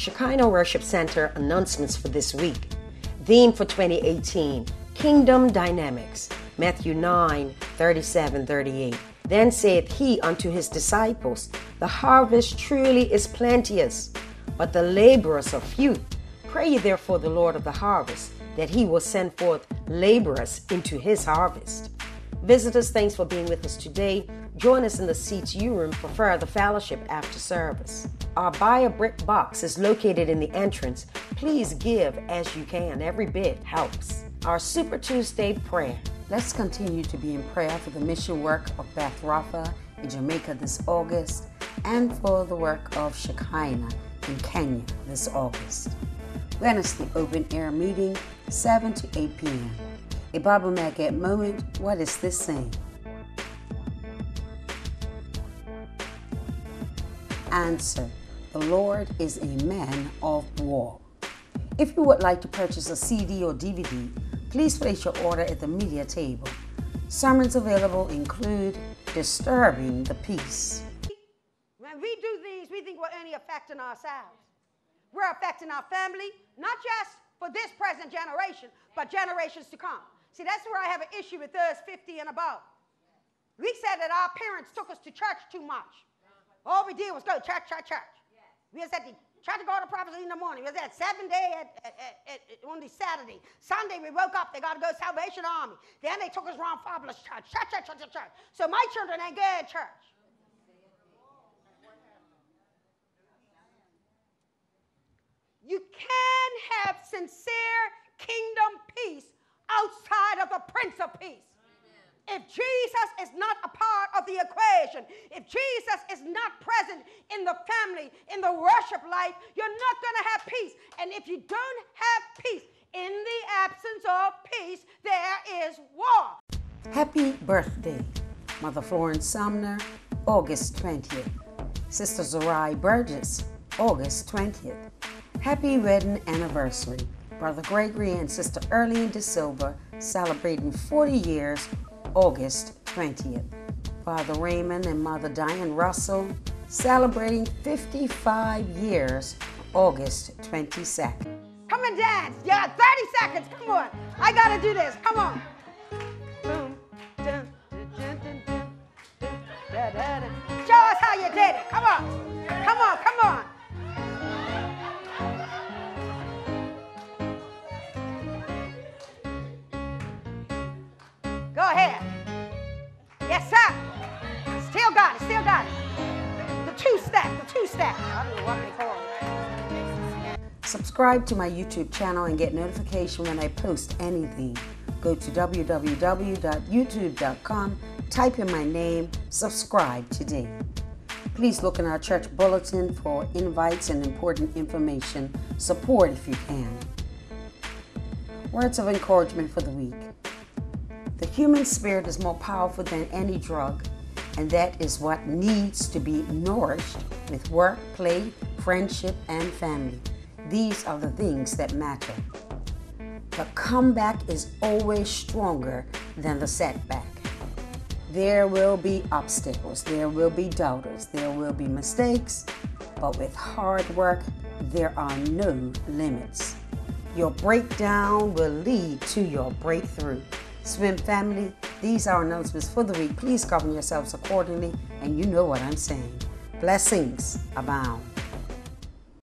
Shekinah Worship Center announcements for this week. Theme for 2018 Kingdom Dynamics. Matthew 9 37 38. Then saith he unto his disciples, The harvest truly is plenteous, but the laborers are few. Pray ye therefore the Lord of the harvest, that he will send forth laborers into his harvest. Visitors, thanks for being with us today. Join us in the Seats U Room for further fellowship after service. Our Buy a Brick box is located in the entrance. Please give as you can, every bit helps. Our Super Tuesday prayer. Let's continue to be in prayer for the mission work of Beth Rafa in Jamaica this August and for the work of Shekinah in Kenya this August. Wednesday open air meeting, 7 to 8 p.m. A Bible Magnet moment. What is this saying? Answer The Lord is a man of war. If you would like to purchase a CD or DVD, please place your order at the media table. Sermons available include Disturbing the Peace. When we do these, we think we're only affecting ourselves. We're affecting our family, not just for this present generation, but generations to come. See, that's where I have an issue with us 50 and above. We said that our parents took us to church too much. All we did was go church, church, church. We was at the church of God of prophecy in the morning. We was at seven day at, at, at, at, on the Saturday. Sunday we woke up, they got to go Salvation Army. Then they took us around Fabulous Church, church, church, church, church, church. So my children ain't go to church. You can have sincere kingdom peace outside of the Prince of Peace. If Jesus is not a part of the equation, if Jesus is not present in the family, in the worship life, you're not going to have peace. And if you don't have peace, in the absence of peace, there is war. Happy birthday, Mother Florence Sumner, August 20th. Sister Zorai Burgess, August 20th. Happy wedding anniversary. Brother Gregory and Sister Earlene De Silva celebrating 40 years, August 20th. Father Raymond and Mother Diane Russell celebrating 55 years, August 22nd. Come and dance. Yeah, 30 seconds. Come on. I got to do this. Come on. Show us how you did it. Come on. Come on. Come ahead. Yes, sir. Still got it. Still got it. The two step. The two it. Subscribe to my YouTube channel and get notification when I post anything. Go to www.youtube.com, type in my name, subscribe today. Please look in our church bulletin for invites and important information. Support if you can. Words of encouragement for the week. The human spirit is more powerful than any drug, and that is what needs to be nourished with work, play, friendship, and family. These are the things that matter. The comeback is always stronger than the setback. There will be obstacles, there will be doubters, there will be mistakes, but with hard work, there are no limits. Your breakdown will lead to your breakthrough. Swim family, these are announcements for the week. Please govern yourselves accordingly, and you know what I'm saying. Blessings abound.